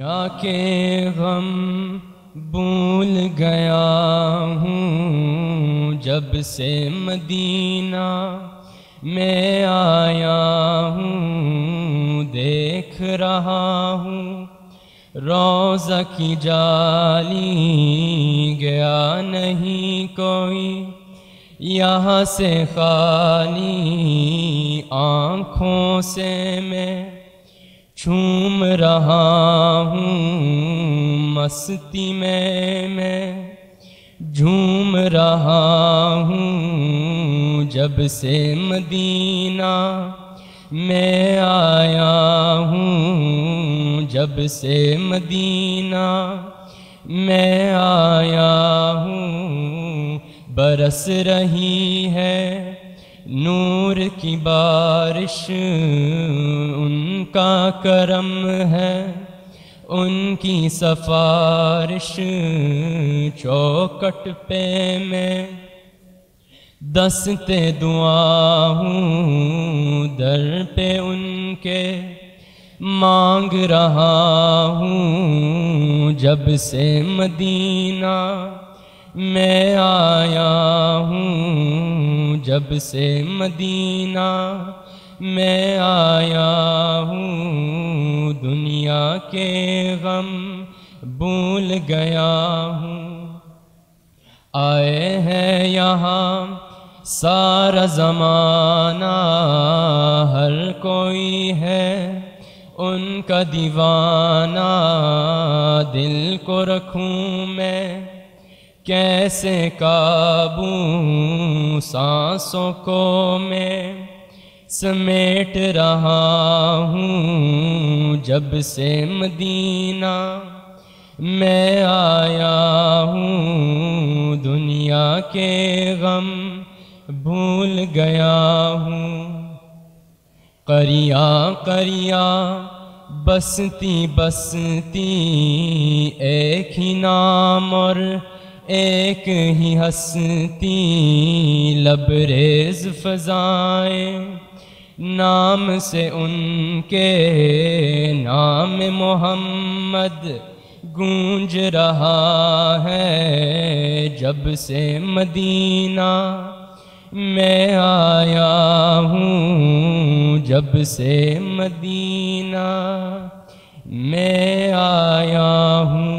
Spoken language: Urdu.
دنیا کے غم بھول گیا ہوں۔ جب سے مدینہ میں آیا ہوں، دیکھ رہا ہوں، روزہ کی جالی گیا نہیں کوئی۔ یہاں سے خالی آنکھوں سے میں چھوم رہا ہوں، مستی میں میں جھوم رہا ہوں۔ جب سے مدینہ میں آیا ہوں، جب سے مدینہ میں آیا ہوں، برس رہی ہے۔ نور کی بارش ان کا کرم ہے، ان کی سفارش چوکٹ پہ میں دستے دعا ہوں، در پہ ان کے مانگ رہا ہوں۔ جب سے مدینہ میں آیا ہوں جب سے مدینہ میں آیا ہوں، دنیا کے غم بھول گیا ہوں۔ آئے ہیں یہاں سارا زمانہ، ہر کوئی ہے ان کا دیوانہ، دل کو رکھوں میں۔ کیسے قابو سانسوں کو میں سمیٹ رہا ہوں جب سے مدینہ میں آیا ہوں دنیا کے غم بھول گیا ہوں کریا کریا بستی بستی ایک ہی نام اور ایک ہی ہستی لبریز فضائیں نام سے ان کے نام محمد گونج رہا ہے جب سے مدینہ میں آیا ہوں، جب سے مدینہ میں آیا ہوں۔